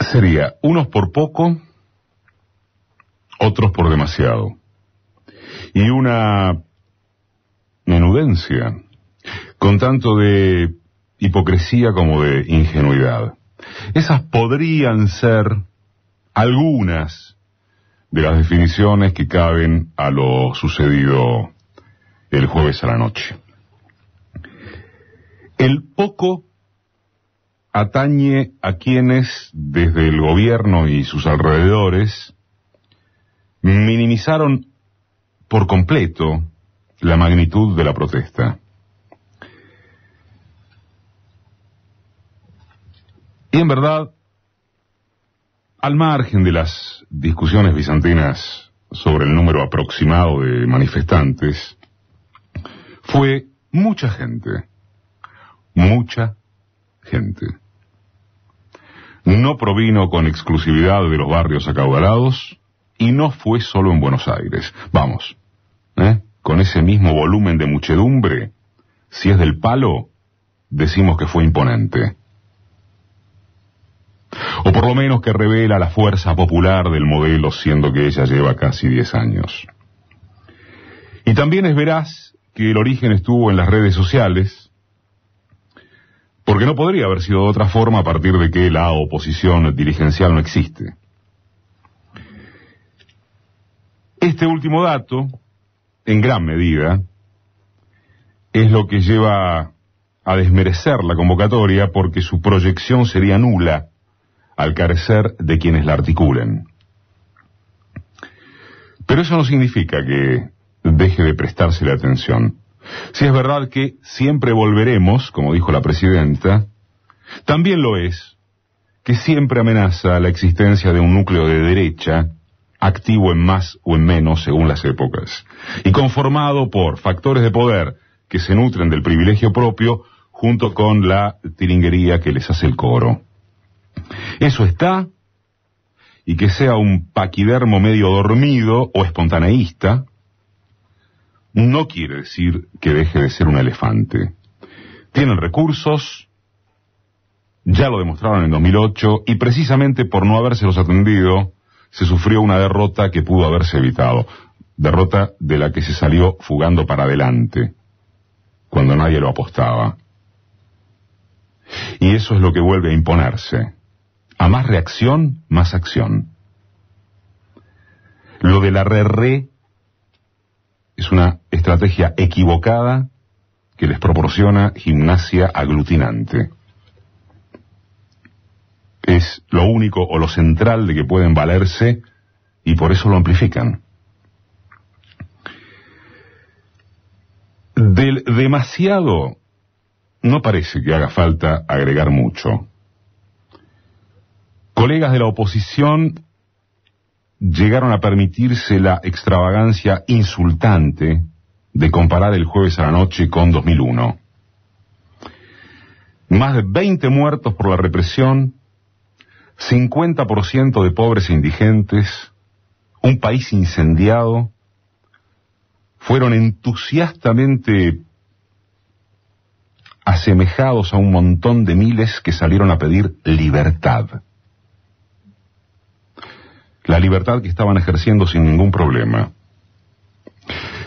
sería unos por poco, otros por demasiado. Y una menudencia, con tanto de hipocresía como de ingenuidad. Esas podrían ser algunas de las definiciones que caben a lo sucedido el jueves a la noche. El poco atañe a quienes, desde el gobierno y sus alrededores, minimizaron por completo la magnitud de la protesta. Y en verdad, al margen de las discusiones bizantinas sobre el número aproximado de manifestantes, fue mucha gente, mucha gente. No provino con exclusividad de los barrios acaudalados y no fue solo en Buenos Aires. Vamos, ¿eh? con ese mismo volumen de muchedumbre, si es del palo, decimos que fue imponente. O por lo menos que revela la fuerza popular del modelo, siendo que ella lleva casi 10 años. Y también es veraz que el origen estuvo en las redes sociales, porque no podría haber sido de otra forma a partir de que la oposición dirigencial no existe. Este último dato, en gran medida, es lo que lleva a desmerecer la convocatoria porque su proyección sería nula al carecer de quienes la articulen. Pero eso no significa que deje de prestarse la atención. Si es verdad que siempre volveremos, como dijo la presidenta, también lo es que siempre amenaza la existencia de un núcleo de derecha activo en más o en menos según las épocas, y conformado por factores de poder que se nutren del privilegio propio junto con la tiringuería que les hace el coro. Eso está, y que sea un paquidermo medio dormido o espontaneísta, no quiere decir que deje de ser un elefante. Tienen recursos, ya lo demostraron en 2008, y precisamente por no habérselos atendido, se sufrió una derrota que pudo haberse evitado. Derrota de la que se salió fugando para adelante, cuando nadie lo apostaba. Y eso es lo que vuelve a imponerse. A más reacción, más acción. Lo de la re-re es una estrategia equivocada que les proporciona gimnasia aglutinante es lo único o lo central de que pueden valerse y por eso lo amplifican. Del demasiado no parece que haga falta agregar mucho. Colegas de la oposición llegaron a permitirse la extravagancia insultante de comparar el jueves a la noche con 2001. Más de 20 muertos por la represión, 50% de pobres e indigentes, un país incendiado, fueron entusiastamente asemejados a un montón de miles que salieron a pedir libertad. La libertad que estaban ejerciendo sin ningún problema.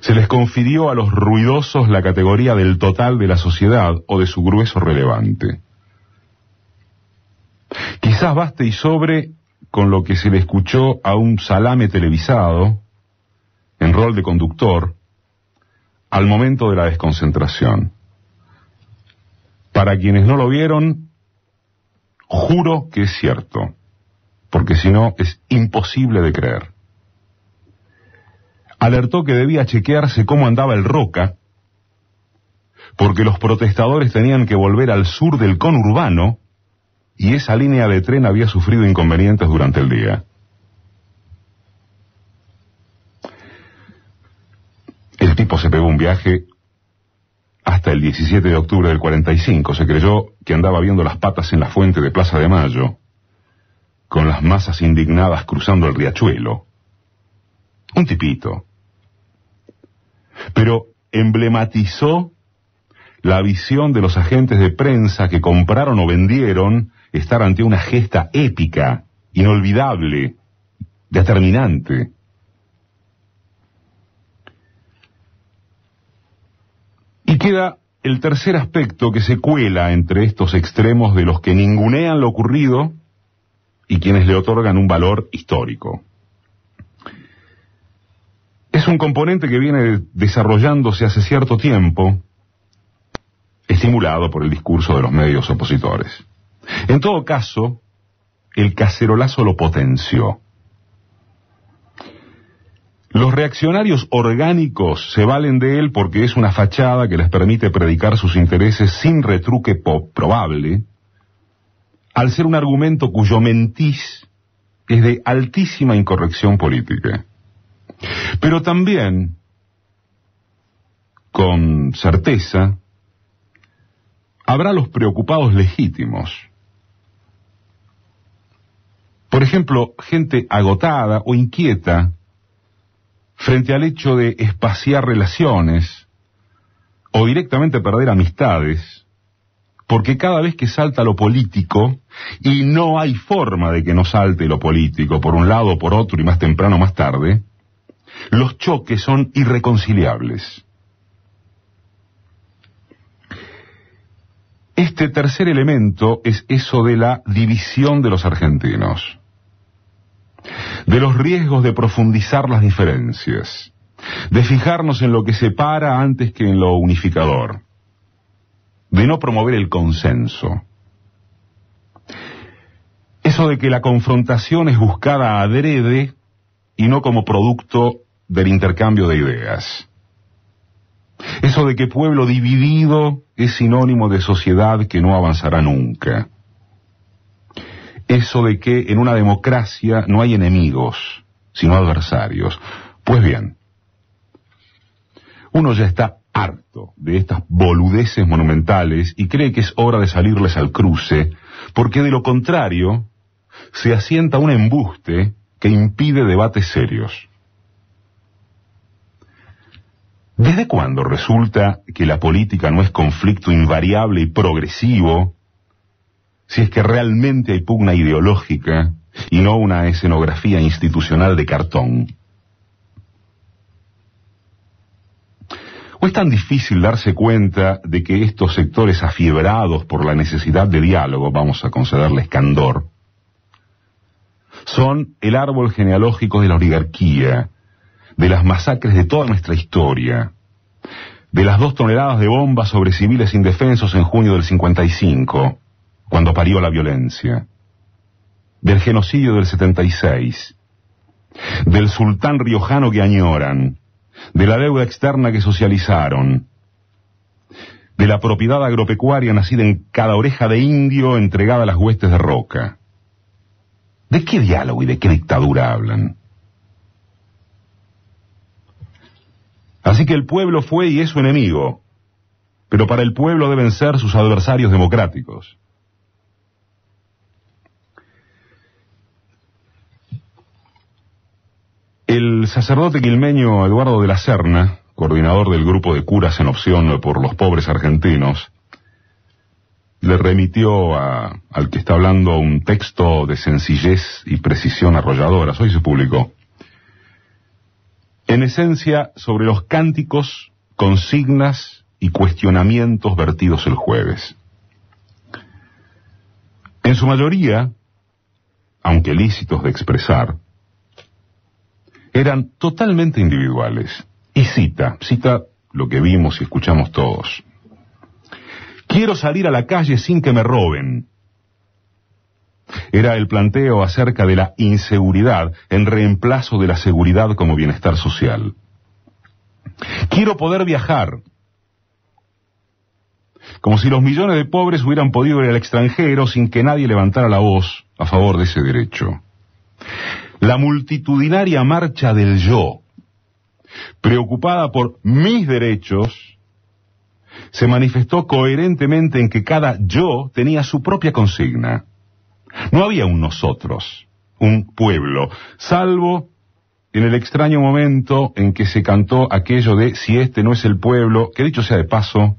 Se les confirió a los ruidosos la categoría del total de la sociedad o de su grueso relevante. Quizás baste y sobre con lo que se le escuchó a un salame televisado, en rol de conductor, al momento de la desconcentración. Para quienes no lo vieron, juro que es cierto, porque si no es imposible de creer. Alertó que debía chequearse cómo andaba el Roca, porque los protestadores tenían que volver al sur del conurbano, y esa línea de tren había sufrido inconvenientes durante el día. El tipo se pegó un viaje hasta el 17 de octubre del 45. Se creyó que andaba viendo las patas en la fuente de Plaza de Mayo, con las masas indignadas cruzando el riachuelo. Un tipito. Pero emblematizó la visión de los agentes de prensa que compraron o vendieron estar ante una gesta épica, inolvidable, determinante. Y queda el tercer aspecto que se cuela entre estos extremos de los que ningunean lo ocurrido y quienes le otorgan un valor histórico. Es un componente que viene desarrollándose hace cierto tiempo, estimulado por el discurso de los medios opositores. En todo caso, el cacerolazo lo potenció. Los reaccionarios orgánicos se valen de él porque es una fachada que les permite predicar sus intereses sin retruque probable, al ser un argumento cuyo mentís es de altísima incorrección política. Pero también, con certeza, habrá los preocupados legítimos. Por ejemplo, gente agotada o inquieta frente al hecho de espaciar relaciones o directamente perder amistades, porque cada vez que salta lo político, y no hay forma de que no salte lo político, por un lado por otro y más temprano más tarde, los choques son irreconciliables. Este tercer elemento es eso de la división de los argentinos, de los riesgos de profundizar las diferencias, de fijarnos en lo que separa antes que en lo unificador, de no promover el consenso. Eso de que la confrontación es buscada adrede y no como producto del intercambio de ideas. Eso de que pueblo dividido es sinónimo de sociedad que no avanzará nunca. Eso de que en una democracia no hay enemigos, sino adversarios. Pues bien, uno ya está harto de estas boludeces monumentales y cree que es hora de salirles al cruce, porque de lo contrario se asienta un embuste que impide debates serios. ¿Desde cuándo resulta que la política no es conflicto invariable y progresivo si es que realmente hay pugna ideológica y no una escenografía institucional de cartón? ¿O es tan difícil darse cuenta de que estos sectores afiebrados por la necesidad de diálogo, vamos a concederles candor, son el árbol genealógico de la oligarquía, de las masacres de toda nuestra historia, de las dos toneladas de bombas sobre civiles indefensos en junio del 55, cuando parió la violencia, del genocidio del 76, del sultán riojano que añoran, de la deuda externa que socializaron, de la propiedad agropecuaria nacida en cada oreja de indio entregada a las huestes de roca. ¿De qué diálogo y de qué dictadura hablan? Así que el pueblo fue y es su enemigo, pero para el pueblo deben ser sus adversarios democráticos. El sacerdote quilmeño Eduardo de la Serna, coordinador del grupo de curas en opción por los pobres argentinos, le remitió al que está hablando un texto de sencillez y precisión arrolladoras. Hoy se publicó en esencia sobre los cánticos, consignas y cuestionamientos vertidos el jueves. En su mayoría, aunque lícitos de expresar, eran totalmente individuales. Y cita, cita lo que vimos y escuchamos todos. Quiero salir a la calle sin que me roben, era el planteo acerca de la inseguridad en reemplazo de la seguridad como bienestar social. Quiero poder viajar, como si los millones de pobres hubieran podido ir al extranjero sin que nadie levantara la voz a favor de ese derecho. La multitudinaria marcha del yo, preocupada por mis derechos, se manifestó coherentemente en que cada yo tenía su propia consigna. No había un nosotros, un pueblo, salvo en el extraño momento en que se cantó aquello de si este no es el pueblo, que dicho sea de paso,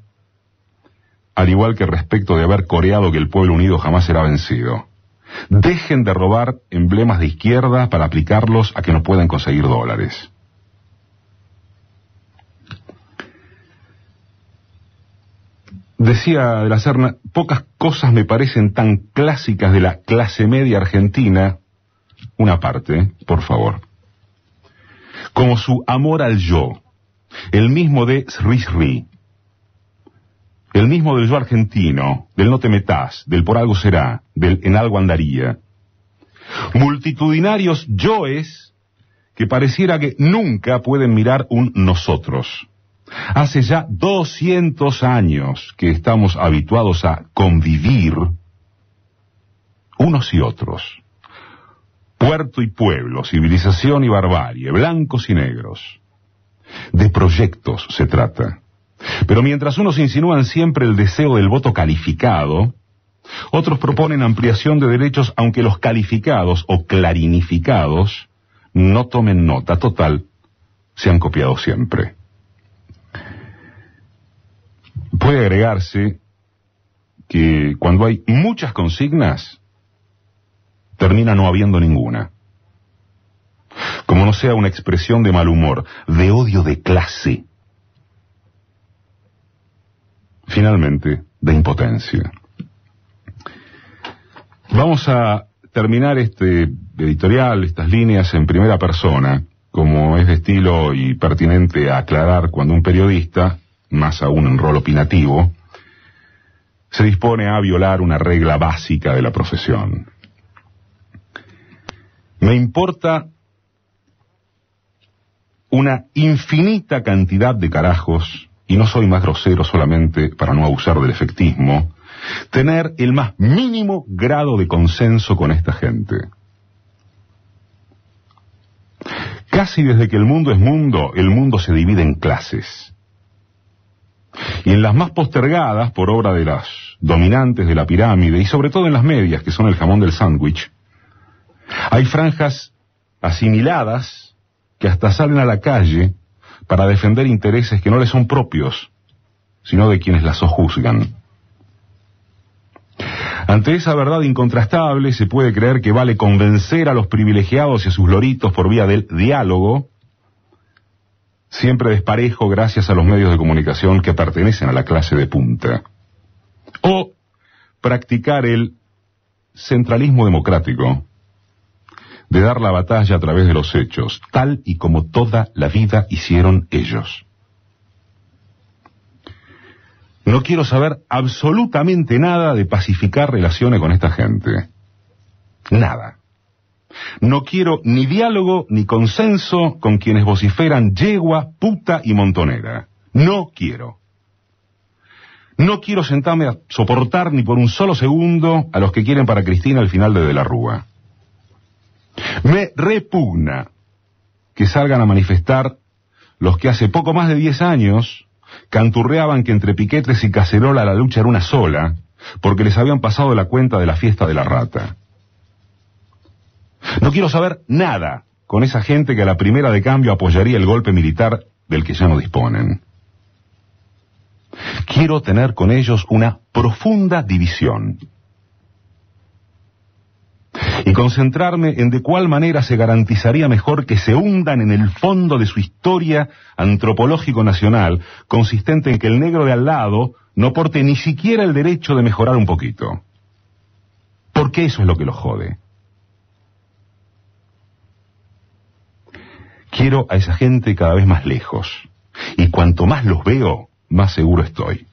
al igual que respecto de haber coreado que el pueblo unido jamás será vencido. Dejen de robar emblemas de izquierda para aplicarlos a que no puedan conseguir dólares. Decía de la Serna, pocas cosas me parecen tan clásicas de la clase media argentina, una parte, por favor, como su amor al yo, el mismo de Sri el mismo del yo argentino, del no te metas, del por algo será, del en algo andaría. Multitudinarios yoes que pareciera que nunca pueden mirar un nosotros. Hace ya 200 años que estamos habituados a convivir unos y otros. Puerto y pueblo, civilización y barbarie, blancos y negros. De proyectos se trata. Pero mientras unos insinúan siempre el deseo del voto calificado, otros proponen ampliación de derechos aunque los calificados o clarinificados no tomen nota. Total, se han copiado siempre. Puede agregarse que cuando hay muchas consignas, termina no habiendo ninguna. Como no sea una expresión de mal humor, de odio de clase, finalmente de impotencia. Vamos a terminar este editorial, estas líneas en primera persona, como es de estilo y pertinente aclarar cuando un periodista, más aún en rol opinativo, se dispone a violar una regla básica de la profesión. Me importa una infinita cantidad de carajos y no soy más grosero solamente para no abusar del efectismo, tener el más mínimo grado de consenso con esta gente. Casi desde que el mundo es mundo, el mundo se divide en clases. Y en las más postergadas, por obra de las dominantes de la pirámide, y sobre todo en las medias, que son el jamón del sándwich, hay franjas asimiladas que hasta salen a la calle para defender intereses que no les son propios, sino de quienes las sojuzgan. Ante esa verdad incontrastable se puede creer que vale convencer a los privilegiados y a sus loritos por vía del diálogo, siempre desparejo gracias a los medios de comunicación que pertenecen a la clase de punta. O practicar el centralismo democrático, de dar la batalla a través de los hechos, tal y como toda la vida hicieron ellos. No quiero saber absolutamente nada de pacificar relaciones con esta gente. Nada. No quiero ni diálogo ni consenso con quienes vociferan yegua, puta y montonera. No quiero. No quiero sentarme a soportar ni por un solo segundo a los que quieren para Cristina el final de De la Rúa. Me repugna que salgan a manifestar los que hace poco más de diez años canturreaban que entre piquetes y cacerola la lucha era una sola, porque les habían pasado la cuenta de la fiesta de la rata. No quiero saber nada con esa gente que a la primera de cambio apoyaría el golpe militar del que ya no disponen. Quiero tener con ellos una profunda división y concentrarme en de cuál manera se garantizaría mejor que se hundan en el fondo de su historia antropológico nacional, consistente en que el negro de al lado no porte ni siquiera el derecho de mejorar un poquito. Porque eso es lo que lo jode. Quiero a esa gente cada vez más lejos, y cuanto más los veo, más seguro estoy.